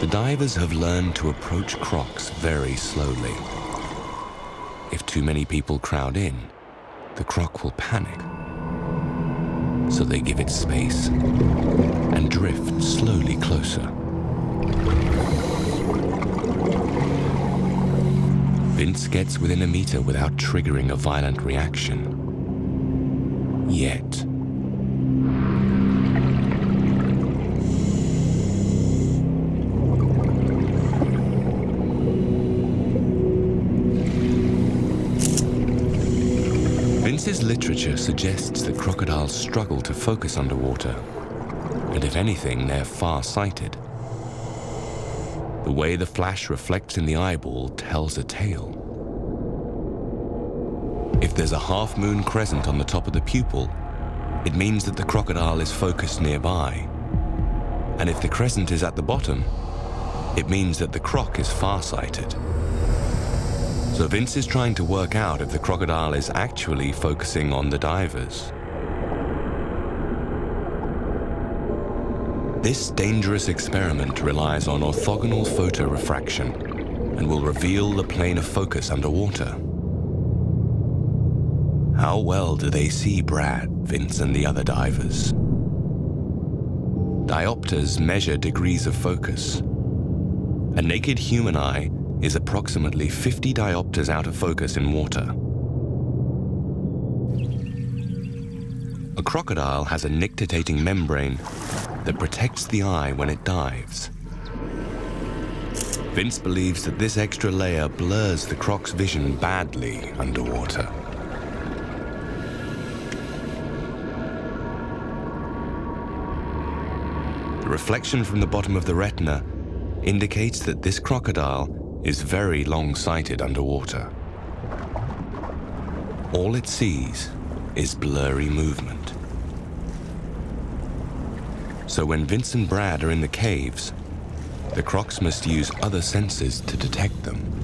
The divers have learned to approach crocs very slowly. If too many people crowd in, the croc will panic. So they give it space and drift slowly closer. Vince gets within a meter without triggering a violent reaction. Yet. Vince's literature suggests that crocodiles struggle to focus underwater, and if anything, they're far-sighted. The way the flash reflects in the eyeball tells a tale. If there's a half-moon crescent on the top of the pupil, it means that the crocodile is focused nearby. And if the crescent is at the bottom, it means that the croc is far-sighted. So Vince is trying to work out if the crocodile is actually focusing on the divers. This dangerous experiment relies on orthogonal photorefraction and will reveal the plane of focus underwater. How well do they see Brad, Vince, and the other divers? Diopters measure degrees of focus. A naked human eye is approximately 50 diopters out of focus in water. A crocodile has a nictitating membrane that protects the eye when it dives. Vince believes that this extra layer blurs the croc's vision badly underwater. The reflection from the bottom of the retina indicates that this crocodile is very long-sighted underwater. All it sees is blurry movement. So when Vince and Brad are in the caves, the crocs must use other senses to detect them.